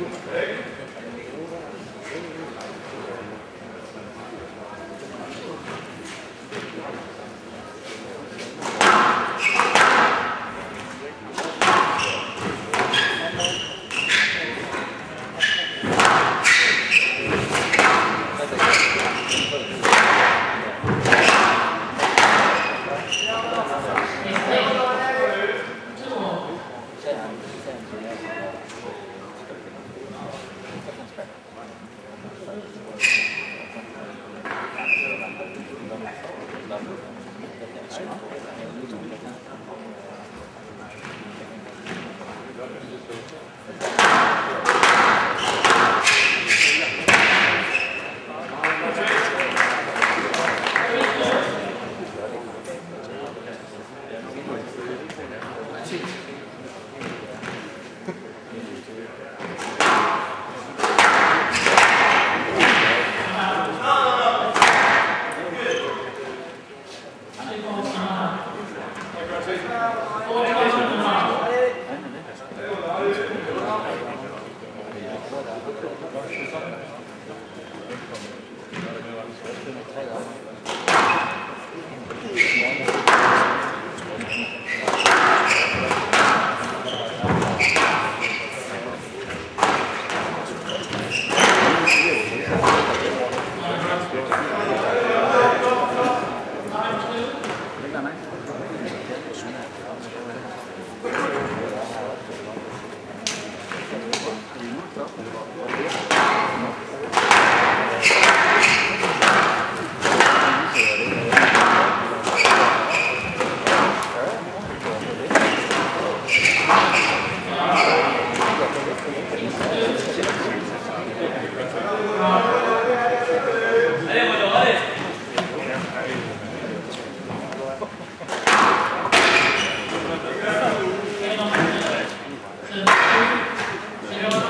Turma. 네.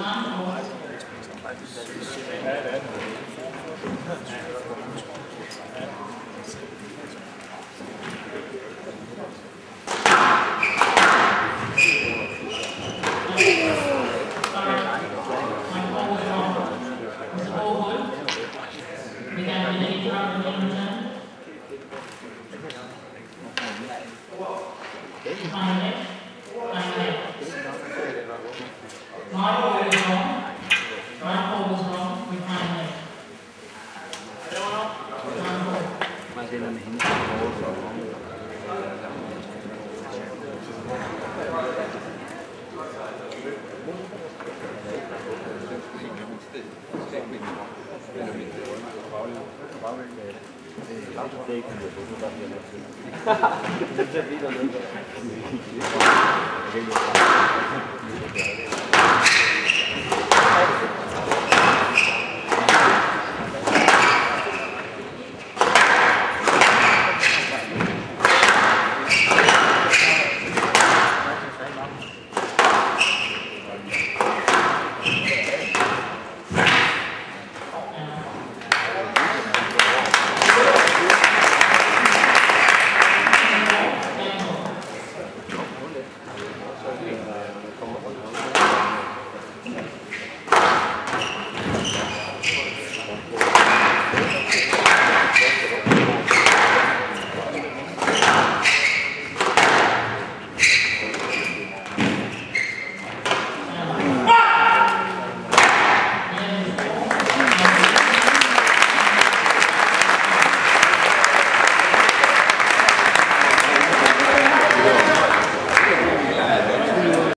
Thank you. Der bliver noget til. Er der er noget, der